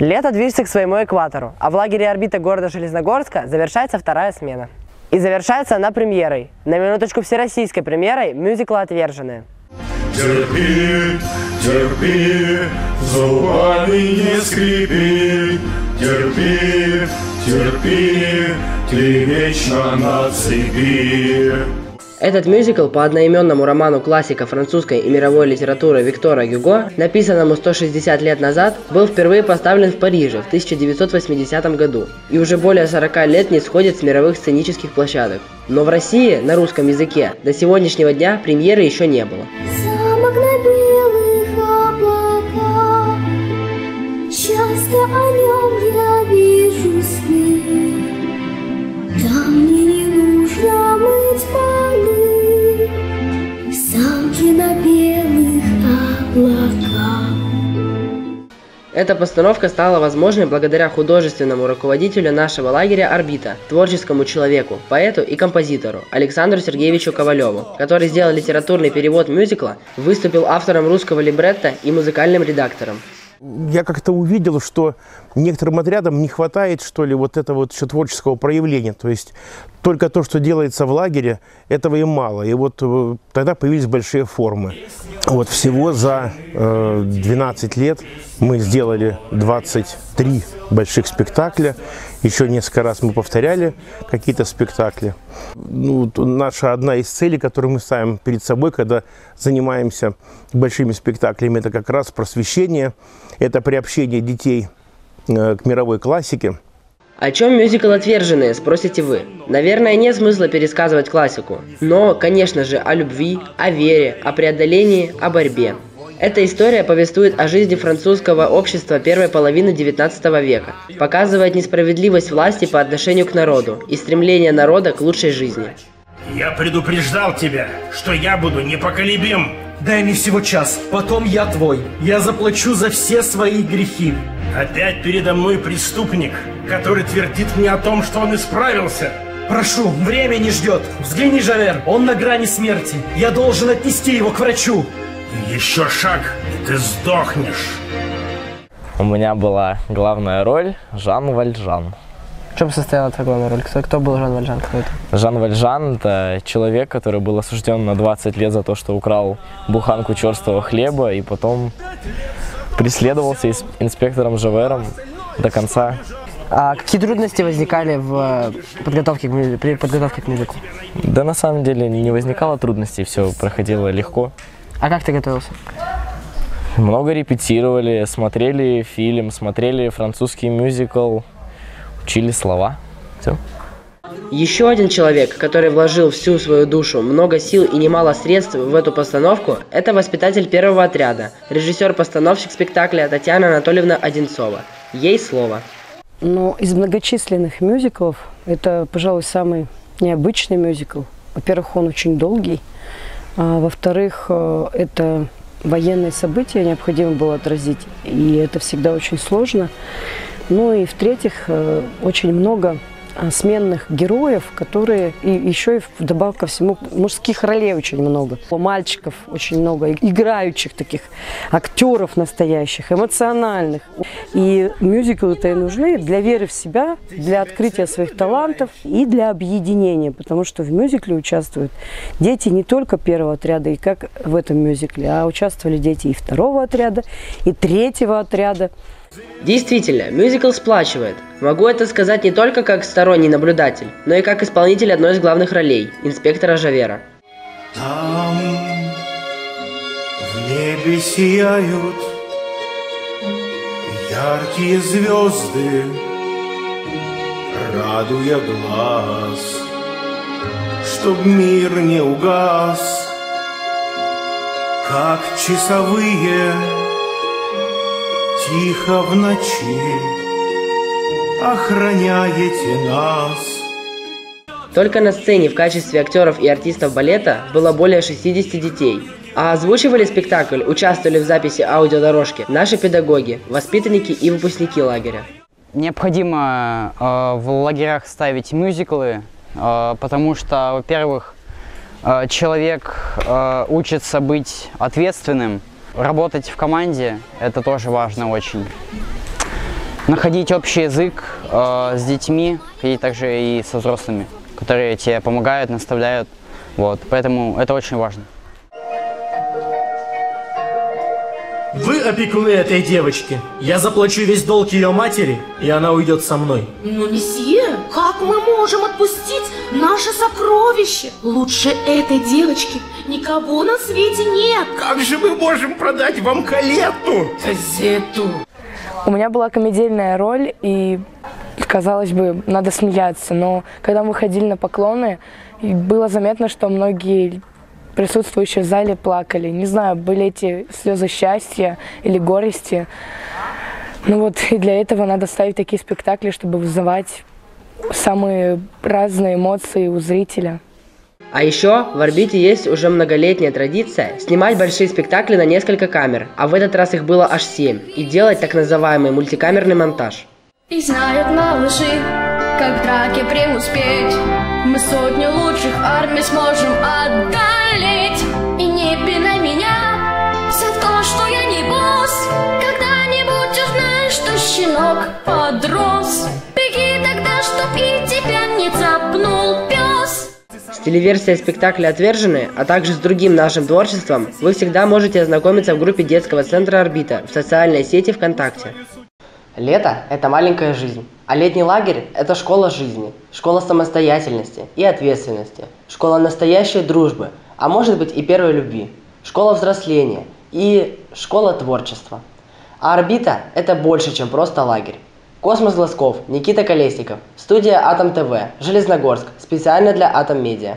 Лето движется к своему экватору, а в лагере орбита города Железногорска завершается вторая смена. И завершается она премьерой. На минуточку всероссийской премьерой мюзикла «Отверженные». Терпи, терпи, зубами не скрипи, терпи, терпи, ты вечно на цепи. Этот мюзикл по одноименному роману классика французской и мировой литературы Виктора Гюго, написанному 160 лет назад, был впервые поставлен в Париже в 1980 году и уже более 40 лет не сходит с мировых сценических площадок. Но в России на русском языке до сегодняшнего дня премьеры еще не было. Эта постановка стала возможной благодаря художественному руководителю нашего лагеря «Орбита», творческому человеку, поэту и композитору Александру Сергеевичу Ковалеву, который сделал литературный перевод мюзикла, выступил автором русского либретто и музыкальным редактором. я как-то увидел, что некоторым отрядам не хватает, что ли, вот этого вот еще творческого проявления. То есть только то, что делается в лагере, этого и мало. И вот э, тогда появились большие формы. Вот всего за э, 12 лет мы сделали 23 больших спектакля. Еще несколько раз мы повторяли какие-то спектакли. Ну, наша одна из целей, которую мы ставим перед собой, когда занимаемся большими спектаклями, это как раз просвещение, это приобщение детей э, к мировой классике. О чем мюзикл «Отверженные» спросите вы? Наверное, нет смысла пересказывать классику. Но, конечно же, о любви, о вере, о преодолении, о борьбе. Эта история повествует о жизни французского общества первой половины XIX века, показывает несправедливость власти по отношению к народу и стремление народа к лучшей жизни. Я предупреждал тебя, что я буду непоколебим. Дай мне всего час, потом я твой. Я заплачу за все свои грехи. Опять передо мной преступник, который твердит мне о том, что он исправился. Прошу, время не ждет. Взгляни, Жавер, он на грани смерти. Я должен отнести его к врачу. Еще шаг, и ты сдохнешь. У меня была главная роль Жан Вальжан. В чем состояла твоя главная роль? Кто, кто был Жан Вальжан? Кто это? Жан Вальжан – это человек, который был осужден на 20 лет за то, что украл буханку черстого хлеба и потом преследовался инспектором Жавером до конца. А какие трудности возникали в э, подготовке к, при подготовке к мюзиклу? Да на самом деле не возникало трудностей, все проходило легко. А как ты готовился? Много репетировали, смотрели фильм, смотрели французский мюзикл, учили слова. Все. Еще один человек, который вложил всю свою душу, много сил и немало средств в эту постановку, это воспитатель первого отряда, режиссер-постановщик спектакля Татьяна Анатольевна Одинцова. Ей слово. Но из многочисленных мюзиклов это, пожалуй, самый необычный мюзикл. Во-первых, он очень долгий. А во-вторых, э, это военные события необходимо было отразить. И это всегда очень сложно. Ну и в-третьих, э, очень много сменных героев, которые и еще и вдобавок ко всему мужских ролей очень много. Мальчиков очень много, играющих таких актеров настоящих, эмоциональных. И мюзиклы-то и нужны для веры в себя, для открытия своих талантов и для объединения, потому что в мюзикле участвуют дети не только первого отряда, и как в этом мюзикле, а участвовали дети и второго отряда, и третьего отряда. Действительно, мюзикл сплачивает. Могу это сказать не только как сторонний наблюдатель, но и как исполнитель одной из главных ролей – инспектора Жавера. Там в небе сияют яркие звезды, радуя глаз, чтоб мир не угас, как часовые тихо в ночи охраняете нас. Только на сцене в качестве актеров и артистов балета было более 60 детей. А озвучивали спектакль, участвовали в записи аудиодорожки наши педагоги, воспитанники и выпускники лагеря. Необходимо э, в лагерях ставить мюзиклы, э, потому что, во-первых, э, человек э, учится быть ответственным, работать в команде, это тоже важно очень. находить общий язык э, с детьми и также и со взрослыми, которые тебе помогают, наставляют. Вот, поэтому это очень важно. Вы опекуны этой девочки. Я заплачу весь долг ее матери, и она уйдет со мной. Но, месье, как мы можем отпустить наше сокровище? Лучше этой девочки никого на свете нет. Как же мы можем продать вам калету? Газету. У меня была комедийная роль, и, казалось бы, надо смеяться. Но когда мы ходили на поклоны, было заметно, что многие присутствующие в зале плакали. Не знаю, были эти слезы счастья или горести. Ну вот и для этого надо ставить такие спектакли, чтобы вызывать самые разные эмоции у зрителя. А еще в «Орбите» есть уже многолетняя традиция снимать большие спектакли на несколько камер, а в этот раз их было аж семь, и делать так называемый мультикамерный монтаж. И знают малыши, как в преуспеть. Мы сотню лучших армий сможем одолеть. И не пинай меня за то, что я не босс. Когда-нибудь узнаешь, что щенок подрос. Телеверсией спектакля «Отверженные», а также с другим нашим творчеством вы всегда можете ознакомиться в группе детского центра «Орбита» в социальной сети ВКонтакте. Лето – это маленькая жизнь, а летний лагерь – это школа жизни, школа самостоятельности и ответственности, школа настоящей дружбы, а может быть и первой любви, школа взросления и школа творчества. А орбита – это больше, чем просто лагерь. Космос Глазков, Никита Колесников, студия Атом ТВ, Железногорск, специально для Атом Медиа.